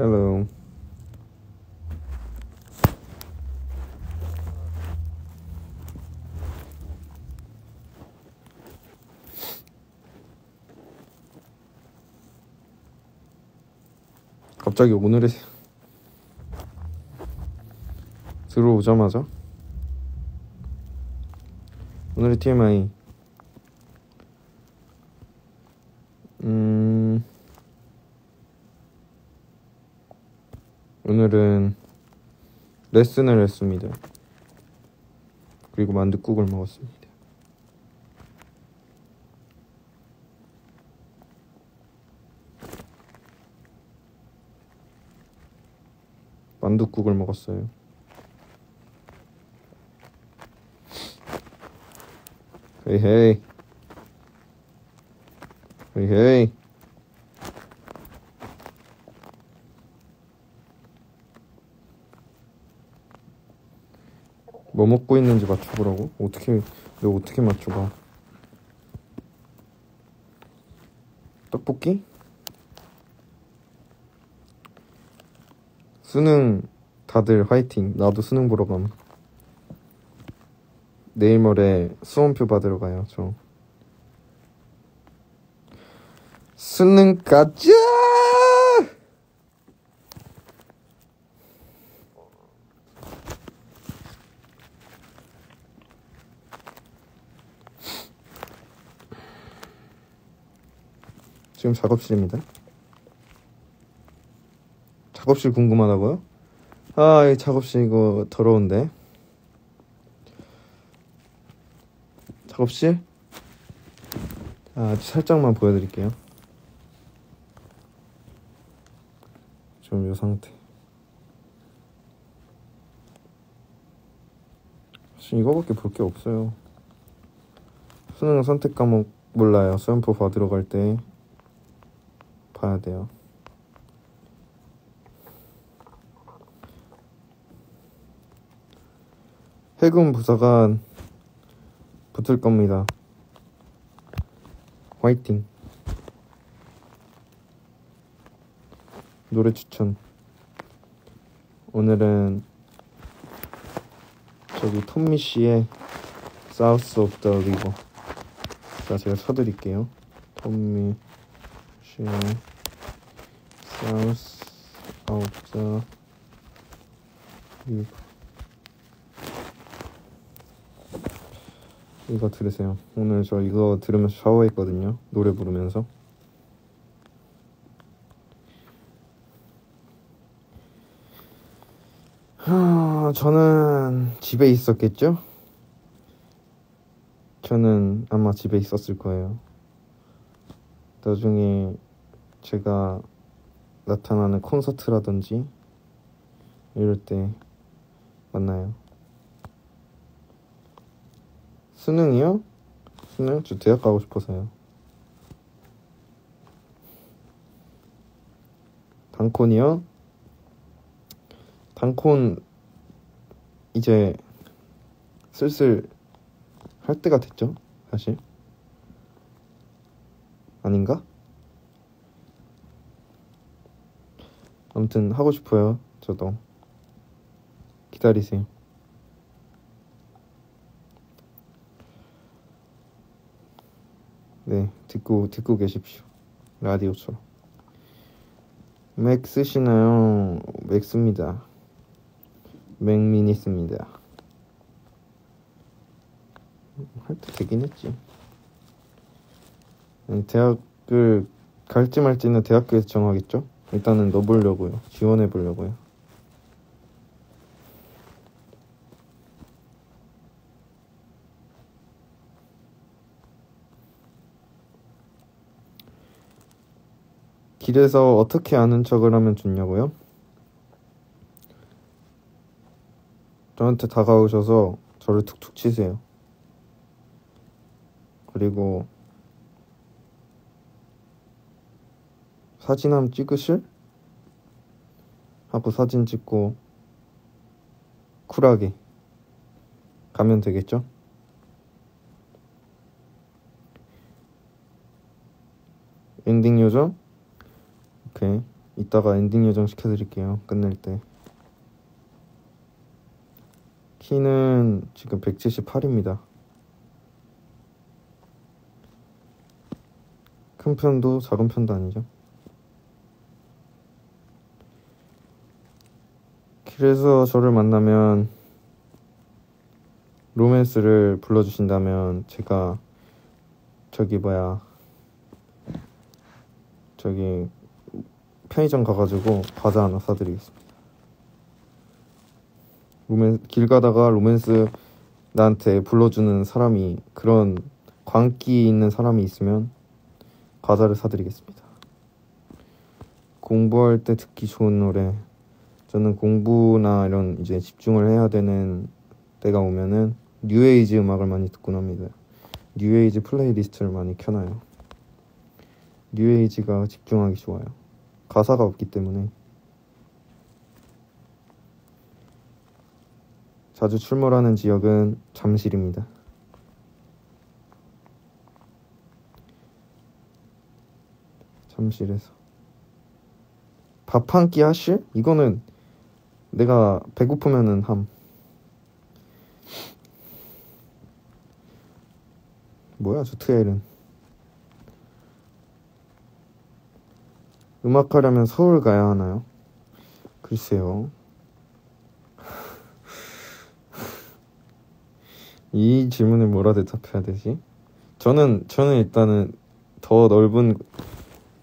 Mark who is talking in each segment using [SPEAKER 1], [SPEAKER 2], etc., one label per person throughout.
[SPEAKER 1] Hello. 갑자기 오늘의 들어오자마자 오늘의 TMI 음 오늘은 레슨을 했습니다. 그리고 만둣국을 먹었습니다. 만둣국을 먹었어요. 헤이 헤이 헤이 헤이 뭐 먹고 있는지 맞춰보라고? 어떻게 너 어떻게 맞춰봐? 떡볶이? 수능 다들 화이팅. 나도 수능 보러 감. 내일 모레 수험표 받으러 가요. 저. 수능 가자! 지금 작업실입니다. 작업실 궁금하다고요? 아, 이 작업실 이거 더러운데. 작업실? 아, 살짝만 보여드릴게요. 지금 이 상태. 사실 이거밖에 볼 게 없어요. 수능 선택 과목 몰라요. 수험표 받으러 갈 때 봐야 돼요. 해군 부사관 붙을 겁니다. 화이팅. 노래 추천. 오늘은 저기 톰미 씨의 South of the. 자, 제가 쳐드릴게요. 톰미 씨의 Of the River. 이거 들으세요. 오늘 저 이거 들으면서 샤워했거든요. 노래 부르면서. 하, 저는 집에 있었겠죠? 저는 아마 집에 있었을 거예요. 나중에 제가 나타나는 콘서트라든지 이럴 때 만나요. 수능이요? 수능? 저 대학 가고 싶어서요. 단콘이요? 단콘 이제 슬슬 할 때가 됐죠? 사실 아닌가? 아무튼 하고 싶어요. 저도 기다리세요. 네, 듣고 듣고 계십시오. 라디오처럼. 맥 쓰시나요? 맥 씁니다. 맥 미니 씁니다. 할 때 되긴 했지. 대학을 갈지 말지는 대학교에서 정하겠죠? 일단은 넣어보려고요. 지원해보려고요. 길에서 어떻게 아는 척을 하면 좋냐고요? 저한테 다가오셔서 저를 툭툭 치세요. 그리고 사진 한번 찍으실? 하고 사진 찍고 쿨하게 가면 되겠죠? 엔딩 요정? 오케이 이따가 엔딩 요정 시켜드릴게요. 끝낼 때. 키는 지금 178입니다. 큰 편도 작은 편도 아니죠. 그래서 저를 만나면 로맨스를 불러주신다면 제가 저기 뭐야 저기 편의점 가가지고 과자 하나 사드리겠습니다. 로맨 길 가다가 로맨스 나한테 불러주는 사람이 그런 광기 있는 사람이 있으면 과자를 사드리겠습니다. 공부할 때 듣기 좋은 노래. 저는 공부나 이런 이제 집중을 해야 되는 때가 오면은 뉴에이지 음악을 많이 듣곤 합니다. 뉴에이지 playlist를 많이 켜놔요. 뉴에이지가 집중하기 좋아요. 가사가 없기 때문에 자주 출몰하는 지역은 잠실입니다. 잠실에서 밥 한 끼 하실? 이거는 내가 배고프면은 함. 뭐야 저 트레일은 음악하려면 서울 가야 하나요? 글쎄요 이 질문에 뭐라 대답해야 되지? 저는 저는 일단은 더 넓은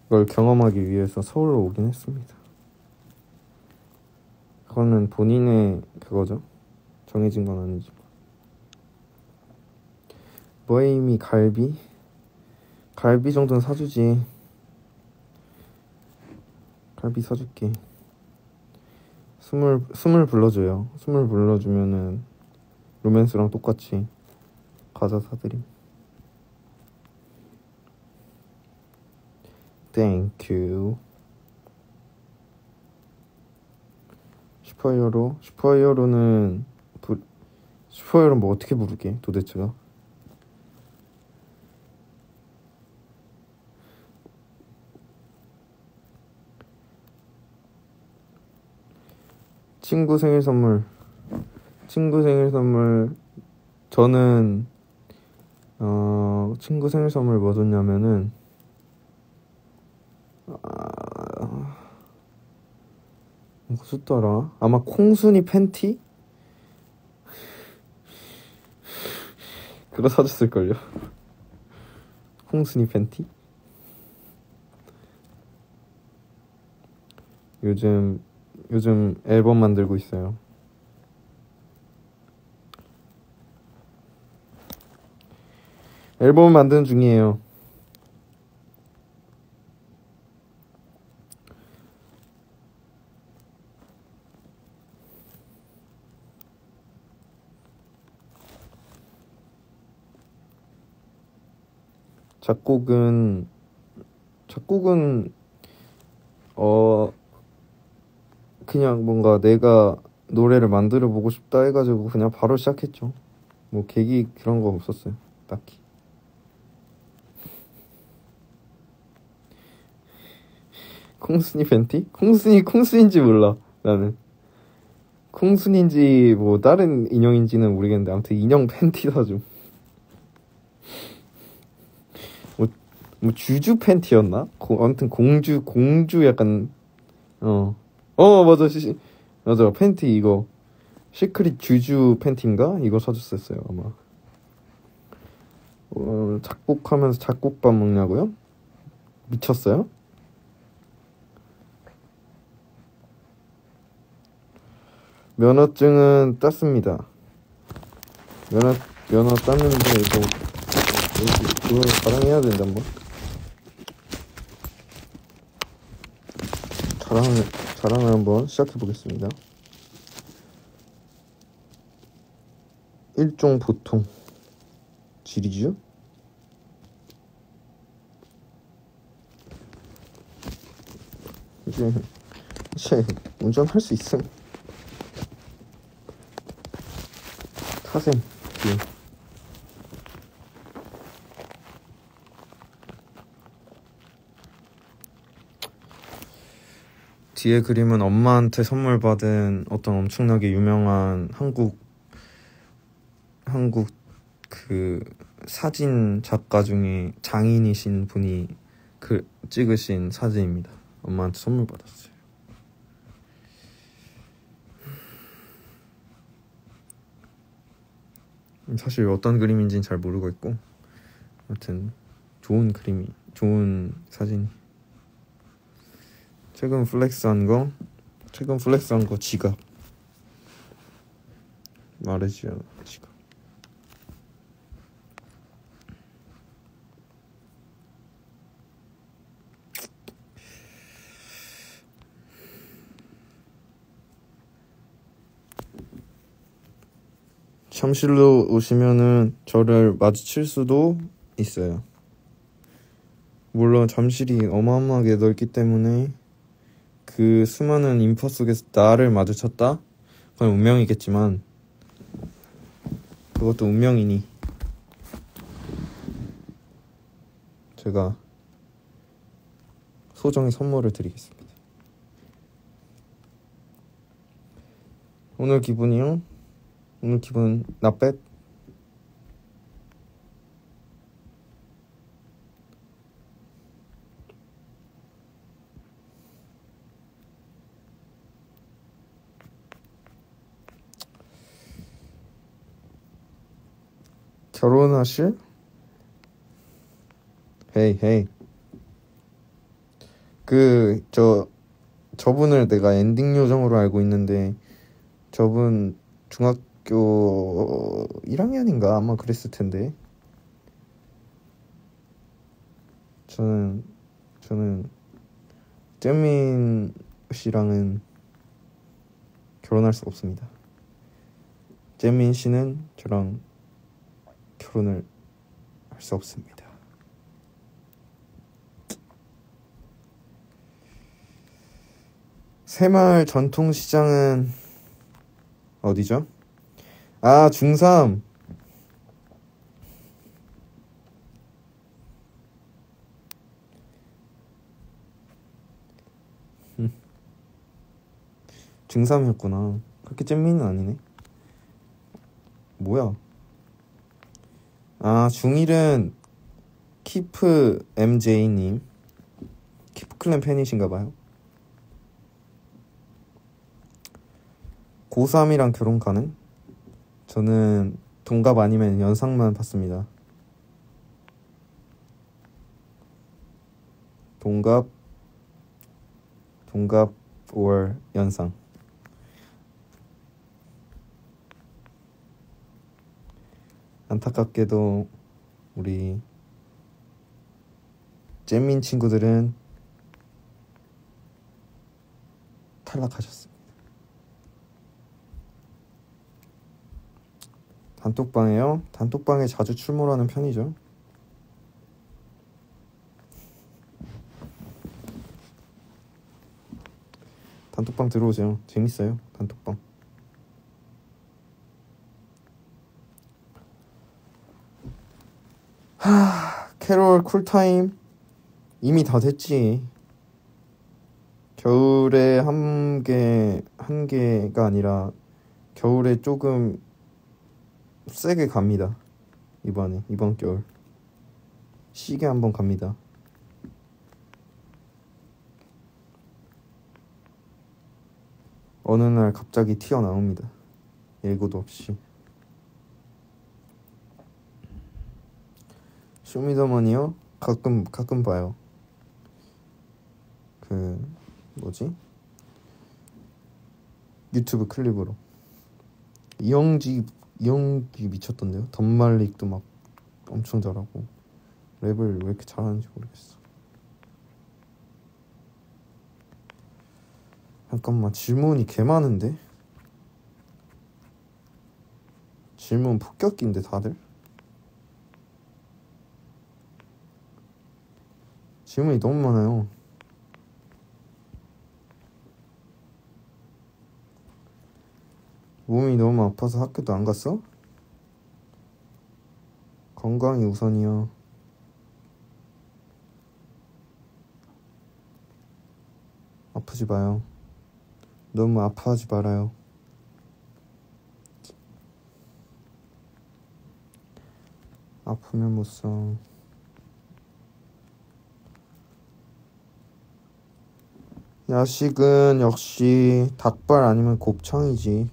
[SPEAKER 1] 걸 경험하기 위해서 서울로 오긴 했습니다. 그거는 본인의 그거죠. 정해진 건 아니지만. 뭐에이미 갈비? 갈비 정도는 사주지. 갈비 사줄게. 스물 스물 불러줘요. 스물 불러주면은 로맨스랑 똑같이 과자 사드림. Thank you. Superhero superhero는 부... 슈퍼히어로 뭐 어떻게 부르게 도대체가? 친구 생일 선물 친구 생일 선물 저는 어 친구 생일 선물 뭐 줬냐면은 아, 뭐 줬더라 아마 콩순이 팬티 그거 사줬을걸요 콩순이 팬티 요즘 요즘 앨범 만들고 있어요. 앨범 만드는 중이에요. 작곡은 작곡은 어 그냥 뭔가 내가 노래를 만들어 보고 싶다 해가지고 그냥 바로 시작했죠. 뭐 계기 그런 거 없었어요. 딱히. 콩순이 팬티? 콩순이 콩순인지 몰라 나는. 콩순인지 뭐 다른 인형인지는 모르겠는데 아무튼 인형 팬티 사줌. 뭐, 뭐 주주 팬티였나? 고, 아무튼 공주 공주 약간 어어 맞아 시, 맞아 팬티 이거 시크릿 주주 팬티인가 이거 사줬었어요 아마 어, 작곡하면서 작곡밥 먹냐고요? 미쳤어요? 면허증은 땄습니다. 면허 면허 땄는데 이거 이거 자랑해야 된다 뭐. 자랑을 자랑을 한번 시작해 보겠습니다. 일종 보통 지리죠? 이제 이제 운전할 수 있음. 타셈. 예. 뒤에 그림은 엄마한테 선물 받은 어떤 엄청나게 유명한 한국 한국 그 사진 작가 중에 장인이신 분이 그 찍으신 사진입니다. 엄마한테 선물 받았어요. 사실 어떤 그림인지는 잘 모르고 있고 아무튼 좋은 그림이 좋은 사진이 최근 플렉스한 거? 최근 플렉스한 거 지갑. 말해줘야 지갑. 샴실로 오시면은 저를 마주칠 수도 있어요. 물론 잠실이 어마어마하게 넓기 때문에 그 수많은 인파 속에서 나를 마주쳤다? 그건 운명이겠지만 그것도 운명이니 제가 소정의 선물을 드리겠습니다. 오늘 기분이요? 오늘 기분 나빼? 결혼하실? 헤이 헤이 그 저 저분을 내가 엔딩 요정으로 알고 있는데 저분 중학교 1학년인가 아마 그랬을 텐데 저는 저는 잼민 씨랑은 결혼할 수 없습니다. 잼민 씨는 저랑 결혼을 할 수 없습니다. 새마을 전통시장은 어디죠? 아, 중3. 중3이었구나. 그렇게 잼민은 아니네. 뭐야? 아, 중1은 키프 MJ님. 키프 클랜 팬이신가 봐요. 고3이랑 결혼 가능? 저는 동갑 아니면 연상만 받습니다. 동갑, 동갑 5월 연상. 안타깝게도 우리 잼민 친구들은 탈락하셨습니다. 단톡방에요? 단톡방에 자주 출몰하는 편이죠. 단톡방 들어오세요. 재밌어요. 단톡방. 하, 캐롤 쿨타임 이미 다 됐지. 겨울에 한 개, 한 개가 아니라 겨울에 조금 세게 갑니다. 이번에, 이번 겨울. 시계 한번 갑니다. 어느 날 갑자기 튀어나옵니다. 예고도 없이. 쇼미더머니요? 가끔 가끔 봐요. 그 뭐지? 유튜브 클립으로 이영지 이영기 미쳤던데요. 덤말릭도 막 엄청 잘하고 랩을 왜 이렇게 잘하는지 모르겠어. 잠깐만 질문이 개 많은데 질문 폭격기인데 다들 질문이 너무 많아요. 몸이 너무 아파서 학교도 안 갔어? 건강이 우선이야. 아프지 마요. 너무 아파하지 말아요. 아프면 못 써. 야식은 역시 닭발 아니면 곱창이지.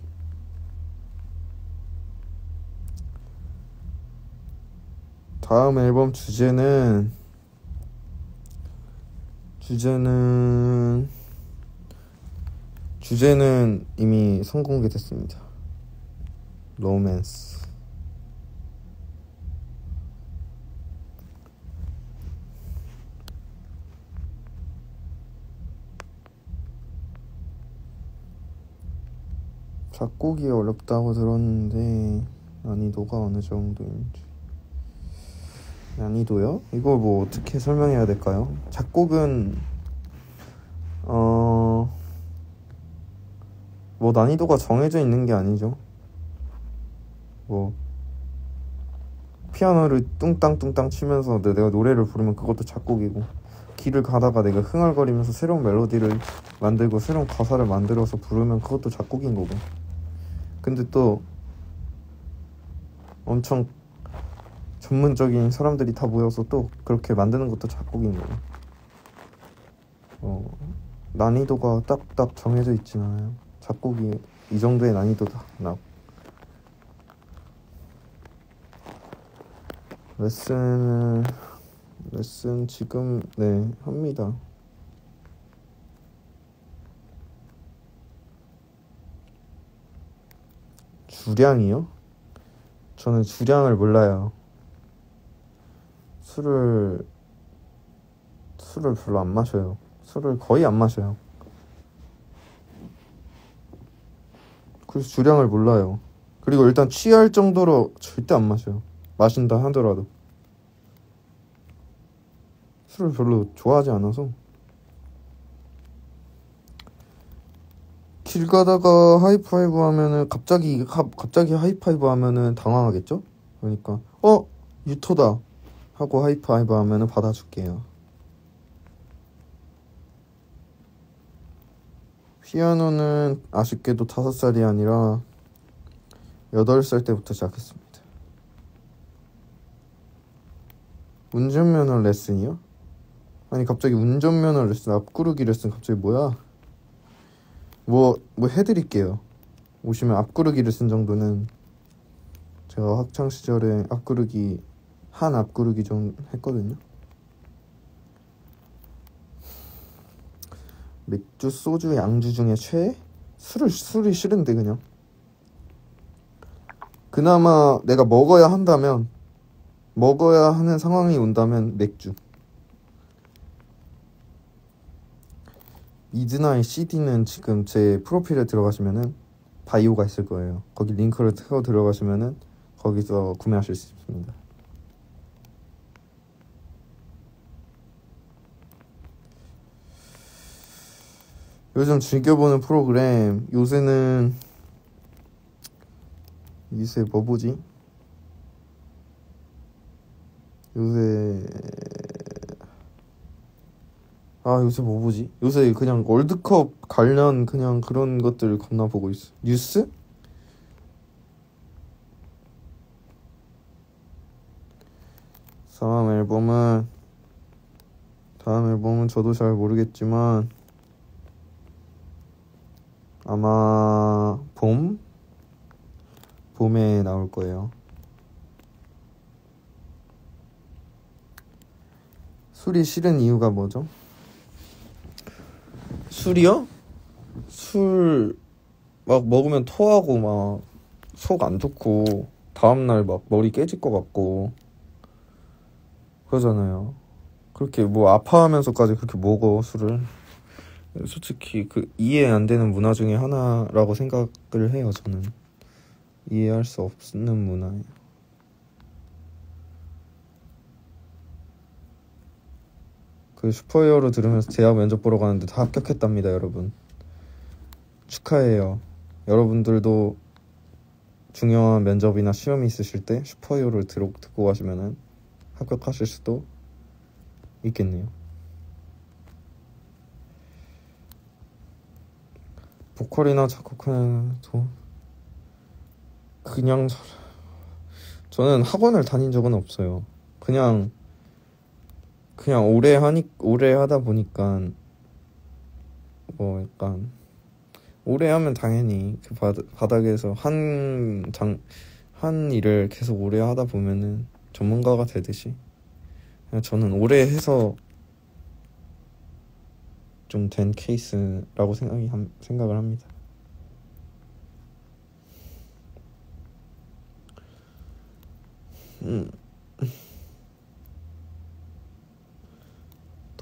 [SPEAKER 1] 다음 앨범 주제는 주제는 주제는 이미 선공개됐습니다. 로맨스. 작곡이 어렵다고 들었는데 난이도가 어느 정도인지 난이도요? 이거 뭐 어떻게 설명해야 될까요? 작곡은 어... 뭐 난이도가 정해져 있는 게 아니죠. 뭐 피아노를 뚱땅뚱땅 치면서 내가 노래를 부르면 그것도 작곡이고 길을 가다가 내가 흥얼거리면서 새로운 멜로디를 만들고 새로운 가사를 만들어서 부르면 그것도 작곡인 거고 근데 또 엄청 전문적인 사람들이 다 모여서 또 그렇게 만드는 것도 작곡인 거고 어, 난이도가 딱딱 정해져 있진 않아요. 작곡이 이 정도의 난이도다 나 레슨은 레슨 지금 네 합니다 주량이요? 저는 주량을 몰라요. 술을 술을 별로 안 마셔요. 술을 거의 안 마셔요. 그래서 주량을 몰라요. 그리고 일단 취할 정도로 절대 안 마셔요. 마신다 하더라도. 술을 별로 좋아하지 않아서. 길 가다가 하이파이브 하면은 갑자기 하, 갑자기 하이파이브 하면은 당황하겠죠? 그러니까 어 유토다 하고 하이파이브 하면은 받아줄게요. 피아노는 아쉽게도 다섯 살이 아니라 여덟 살 때부터 시작했습니다. 운전면허 레슨이요? 아니 갑자기 운전면허 레슨 앞구르기 레슨 갑자기 뭐야? 뭐, 뭐 해드릴게요. 오시면 앞구르기를 쓴 정도는 제가 학창 시절에 앞구르기 한 앞구르기 좀 했거든요. 맥주, 소주, 양주 중에 최애? 술을 술이 싫은데 그냥. 그나마 내가 먹어야 한다면 먹어야 하는 상황이 온다면 맥주. 이드나의 CD는 지금 제 프로필에 들어가시면은 바이오가 있을 거예요. 거기 링크를 태워 들어가시면은 거기서 구매하실 수 있습니다. 요즘 즐겨보는 프로그램 요새는 요새 뭐 보지? 요새 아 요새 뭐 보지? 요새 그냥 월드컵 관련 그냥 그런 것들 겁나 보고 있어. 뉴스? 다음 앨범은 다음 앨범은 저도 잘 모르겠지만 아마 봄 봄에 나올 거예요. 술이 싫은 이유가 뭐죠? 술이요? 술 막 먹으면 토하고 막 속 안 좋고 다음날 막 머리 깨질 것 같고 그러잖아요. 그렇게 뭐 아파하면서까지 그렇게 먹어 술을 솔직히 그 이해 안 되는 문화 중에 하나라고 생각을 해요 저는 이해할 수 없는 문화예요. 그 슈퍼히어로 들으면서 대학 면접 보러 가는데 다 합격했답니다, 여러분. 축하해요. 여러분들도 중요한 면접이나 시험이 있으실 때 슈퍼히어로를 들어, 듣고 가시면은 합격하실 수도 있겠네요. 보컬이나 작곡해도 그냥 저는 학원을 다닌 적은 없어요. 그냥 그냥 오래 하니 오래 하다 보니까 뭐 약간 오래 하면 당연히 그 바닥, 바닥 에서 한 장 한 일을 계속 오래 하다 보면은 전문가가 되듯이 그냥 저는 오래 해서 좀 된 케이스라고 생각이 생각을 합니다. 음.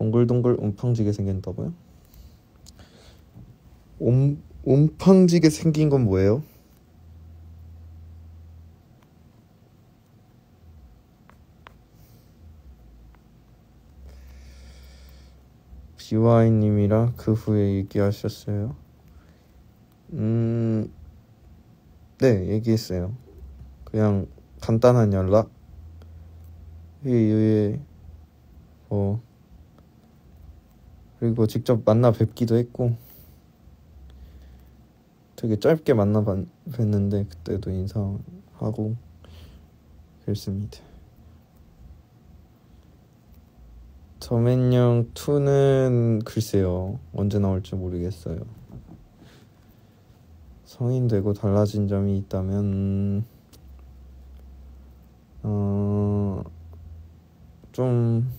[SPEAKER 1] 동글동글 움팡지게 생긴다고요? 옴, 옴팡지게 생긴 건 뭐예요? 비와이님이랑 그 후에 얘기하셨어요. 음, 네, 얘기했어요. 그냥 간단한 연락. 예, 예, 뭐, 그리고 직접 만나 뵙기도 했고, 되게 짧게 만나 뵀는데, 그때도 인사하고, 그랬습니다. 저맨형 2는 글쎄요 언제 나올지 모르겠어요 성인 되고 달라진 점이 있다면 어... 좀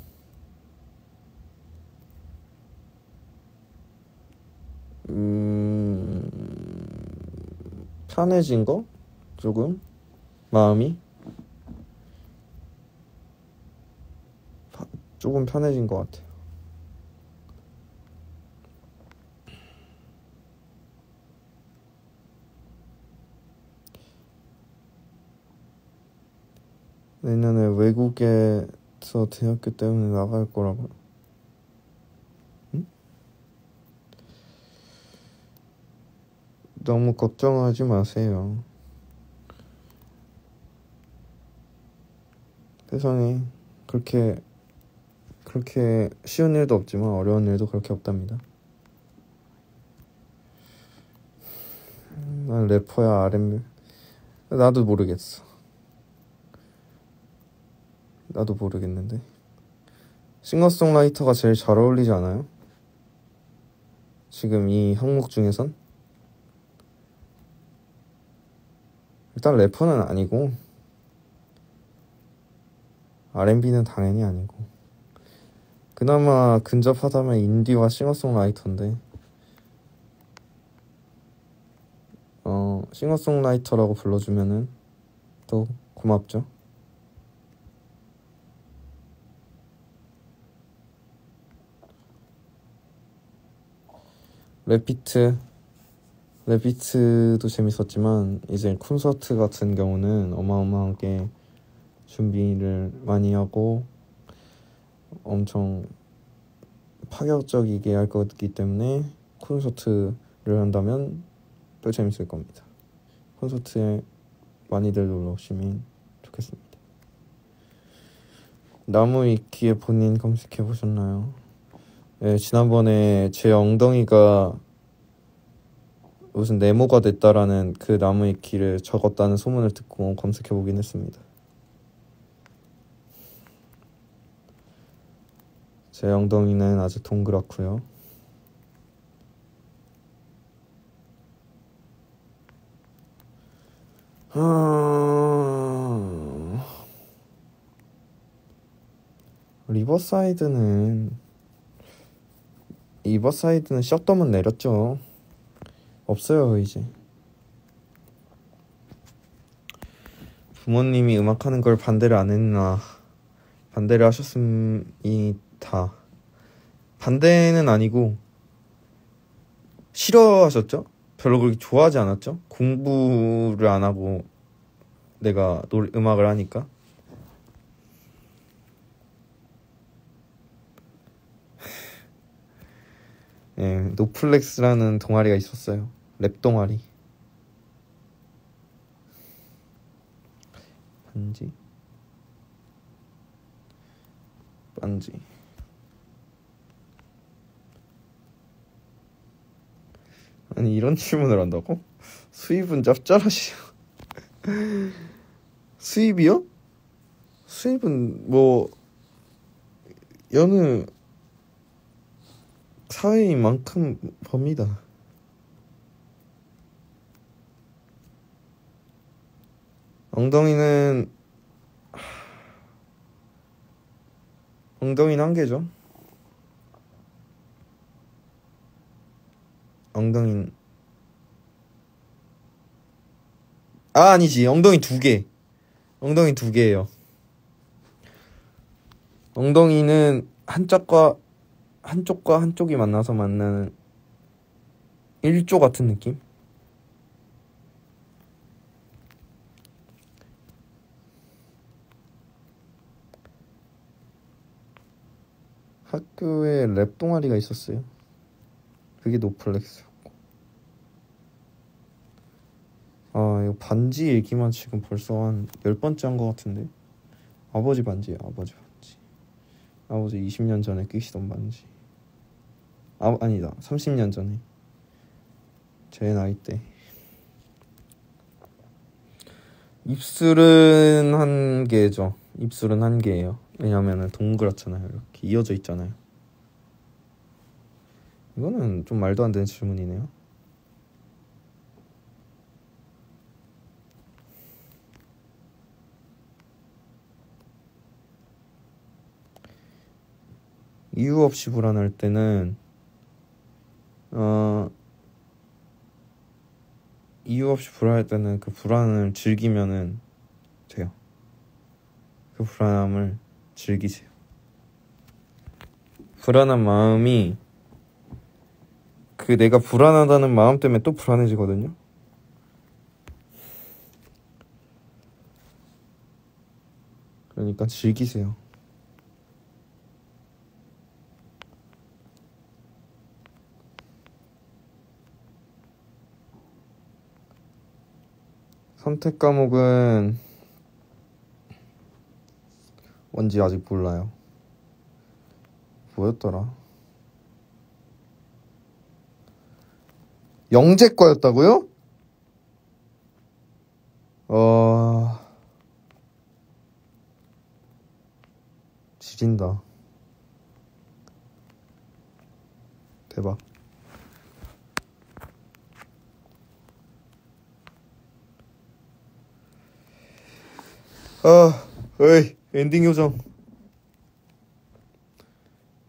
[SPEAKER 1] 음... 편해진 거? 조금? 마음이? 조금 편해진 것 같아요. 내년에 외국에서 대학교 때문에 나갈 거라고. 응? 너무 걱정하지 마세요. 세상에 그렇게 그렇게 쉬운 일도 없지만 어려운 일도 그렇게 없답니다. 난 래퍼야 R&B 나도 모르겠어. 나도 모르겠는데 싱어송라이터가 제일 잘 어울리지 않아요? 지금 이 항목 중에선 일단 래퍼는 아니고 R&B는 당연히 아니고 그나마 근접하다면 인디와 싱어송라이터인데 어 싱어송라이터라고 불러주면은 또 고맙죠. 래피트 래피트도 재밌었지만 이제 콘서트 같은 경우는 어마어마하게 준비를 많이 하고 엄청 파격적이게 할 거기 때문에 콘서트를 한다면 또 재밌을 겁니다. 콘서트에 많이들 놀러 오시면 좋겠습니다. 나무 위키에 본인 검색해 보셨나요? 네, 지난번에 제 엉덩이가 무슨 네모가 됐다라는 그 나무 위키를 적었다는 소문을 듣고 검색해 보긴 했습니다. 제 엉덩이는 아주 동그랗고요. 아... 리버사이드는 리버사이드는 셔터문 내렸죠. 없어요 이제. 부모님이 음악하는 걸 반대를 안 했나 반대를 하셨음이 다 반대는 아니고 싫어하셨죠? 별로 그렇게 좋아하지 않았죠? 공부를 안 하고 내가 노 음악을 하니까 예, 노플렉스라는 동아리가 있었어요. 랩 동아리. 반지. 반지. 아니 이런 질문을 한다고? 수입은 짭짤하시죠. 수입이요? 수입은 뭐 여느 사회인 만큼 법니다. 엉덩이는 엉덩이는 한 개죠. 엉덩이 아 아니지 엉덩이 두 개. 엉덩이 두 개예요. 엉덩이는 한쪽과 한쪽과 한쪽이 만나서 만나는 일조 같은 느낌? 학교에 랩 동아리가 있었어요. 그게 노플렉스였고. 아, 이거 반지 얘기만 지금 벌써 한 열 번째 한 것 같은데. 아버지 반지예요, 아버지 반지. 아버지 20년 전에 끼시던 반지. 아, 아니다. 30년 전에. 제 나이 때. 입술은 한 개죠. 입술은 한 개예요. 왜냐면은 동그랗잖아요. 이렇게 이어져 있잖아요. 이거는 좀 말도 안 되는 질문이네요. 이유 없이 불안할 때는 어 이유 없이 불안할 때는 그 불안을 즐기면은 돼요. 그 불안함을 즐기세요. 불안한 마음이 그 내가 불안하다는 마음 때문에 또 불안해지거든요. 그러니까 즐기세요. 선택 과목은 뭔지 아직 몰라요. 뭐였더라? 영재과였다고요? 어... 지린다. 대박. 아, 어이, 엔딩 요정.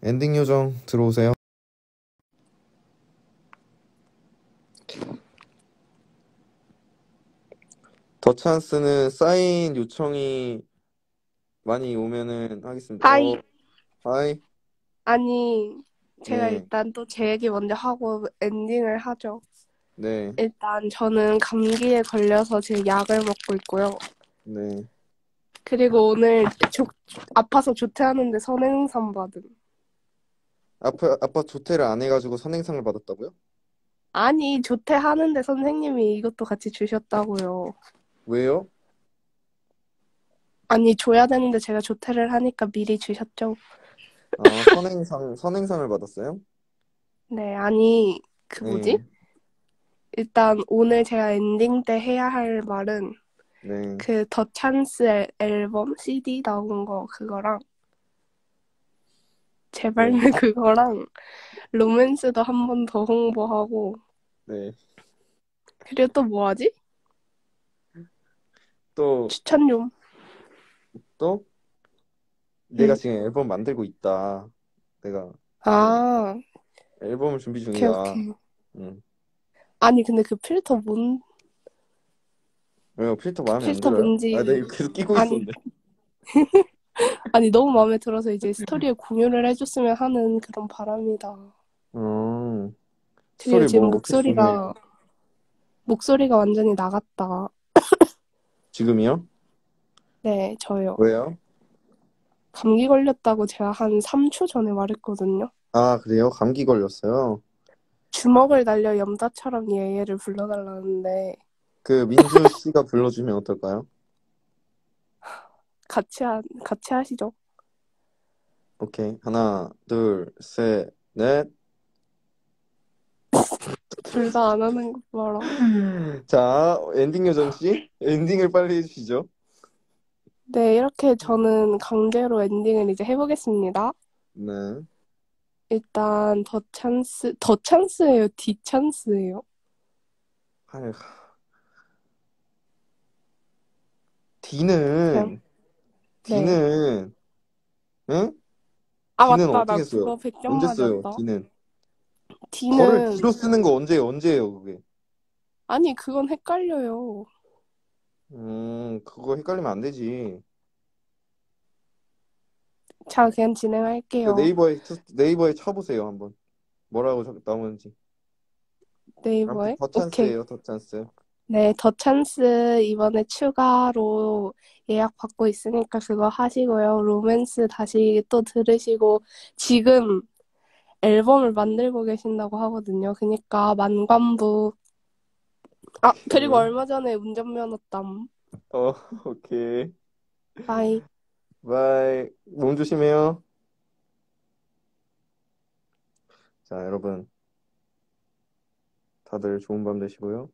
[SPEAKER 1] 엔딩 요정 들어오세요. The Chance는 사인 요청이 많이 오면은 하겠습니다.
[SPEAKER 2] Hi.
[SPEAKER 1] 어, hi.
[SPEAKER 2] 아니, 제가
[SPEAKER 1] 네.
[SPEAKER 2] 일단 또 제 얘기 먼저 하고 엔딩을 하죠.
[SPEAKER 1] 네,
[SPEAKER 2] 일단 저는 감기에 걸려서 지금 약을 먹고 있고요.
[SPEAKER 1] 네.
[SPEAKER 2] 그리고 오늘 조, 아파서 조퇴하는데 선행상 받음.
[SPEAKER 1] 아빠, 아빠 조퇴를 안 해가지고 선행상을 받았다고요?
[SPEAKER 2] 아니, 조퇴하는데 선생님이 이것도 같이 주셨다고요.
[SPEAKER 1] 왜요?
[SPEAKER 2] 아니, 줘야 되는데 제가 조퇴를 하니까 미리 주셨죠.
[SPEAKER 1] 아, 선행상, 선행상을 받았어요?
[SPEAKER 2] 네, 아니, 그 뭐지?
[SPEAKER 1] 네,
[SPEAKER 2] 일단 오늘 제가 엔딩 때 해야 할 말은
[SPEAKER 1] 네.
[SPEAKER 2] 그 The Chance 앨- 앨범 CD 나온 거 그거랑 제발
[SPEAKER 1] 네.
[SPEAKER 2] 그거랑 로맨스도 한 번 더 홍보하고
[SPEAKER 1] 네.
[SPEAKER 2] 그리고 또 뭐 하지?
[SPEAKER 1] 또,
[SPEAKER 2] 추천 좀.
[SPEAKER 1] 또? 내가
[SPEAKER 2] 응.
[SPEAKER 1] 지금 앨범 만들고 있다. 내가
[SPEAKER 2] 아,
[SPEAKER 1] 앨범을 준비
[SPEAKER 2] 오케이,
[SPEAKER 1] 중이다.
[SPEAKER 2] 오케이.
[SPEAKER 1] 응.
[SPEAKER 2] 아니 근데 그 필터 뭔
[SPEAKER 1] 왜요? 필터 마음에 안
[SPEAKER 2] 필터
[SPEAKER 1] 들어요?
[SPEAKER 2] 뭔지
[SPEAKER 1] 아, 내가 이거 계속 끼고
[SPEAKER 2] 아니
[SPEAKER 1] 있었는데.
[SPEAKER 2] 아니 너무 마음에 들어서 이제 스토리에 공유를 해줬으면 하는 그런 바람이다.
[SPEAKER 1] 어,
[SPEAKER 2] 드디어
[SPEAKER 1] 스토리
[SPEAKER 2] 지금
[SPEAKER 1] 뭐 어떻게 준비해?
[SPEAKER 2] 목소리가 목소리가 완전히 나갔다.
[SPEAKER 1] 지금이요?
[SPEAKER 2] 네, 저요.
[SPEAKER 1] 왜요?
[SPEAKER 2] 감기 걸렸다고 제가 한 3초 전에 말했거든요.
[SPEAKER 1] 아, 그래요? 감기 걸렸어요?
[SPEAKER 2] 주먹을 날려 염다처럼 얘를 불러달라는데
[SPEAKER 1] 그 민주 씨가 불러주면 어떨까요?
[SPEAKER 2] 같이 하, 같이 하시죠.
[SPEAKER 1] 오케이. 하나, 둘, 셋, 넷.
[SPEAKER 2] 둘 다 안 하는 거 봐라.
[SPEAKER 1] 자, 엔딩 요정 씨, 엔딩을 빨리 해주시죠.
[SPEAKER 2] 네, 이렇게 저는 강제로 엔딩을 이제 해보겠습니다.
[SPEAKER 1] 네.
[SPEAKER 2] 일단 더 찬스, 더 찬스예요? 디 찬스예요?
[SPEAKER 1] 아휴. D는,
[SPEAKER 2] 네.
[SPEAKER 1] D는, 응?
[SPEAKER 2] 아,
[SPEAKER 1] D는
[SPEAKER 2] 맞다. 나
[SPEAKER 1] 어떻게 써요?
[SPEAKER 2] 그거 100점
[SPEAKER 1] 언제 써요,
[SPEAKER 2] 맞았다.
[SPEAKER 1] D는?
[SPEAKER 2] D는,
[SPEAKER 1] D로 쓰는 거 언제, 언제예요, 그게?
[SPEAKER 2] 아니, 그건 헷갈려요.
[SPEAKER 1] 음, 그거 헷갈리면 안 되지.
[SPEAKER 2] 자, 그냥
[SPEAKER 1] 그
[SPEAKER 2] 진행할게요.
[SPEAKER 1] 네이버에, 쳐- 네이버에 쳐보세요, 한번. 뭐라고 적- 나오는지.
[SPEAKER 2] 네이버에?
[SPEAKER 1] 아무튼 The
[SPEAKER 2] 오케이.
[SPEAKER 1] Chance예요, The Chance.
[SPEAKER 2] 네, The Chance 이번에 추가로 예약 받고 있으니까 그거 하시고요. 로맨스 다시 또 들으시고 지금 앨범을 만들고 계신다고 하거든요. 그러니까 만관부. 아, 그리고
[SPEAKER 1] 네.
[SPEAKER 2] 얼마 전에 운전면허 땀.
[SPEAKER 1] 어, 오케이. Bye. Bye. 몸 조심해요. 자, 여러분. 다들 좋은 밤 되시고요.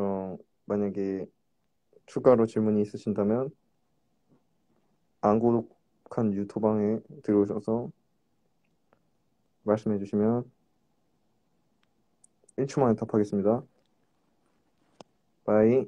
[SPEAKER 1] 어, 만약에 추가로 질문이 있으신다면 안 구독한 유튜방에 들어오셔서 말씀해 주시면 1초 만에 답하겠습니다. 바이.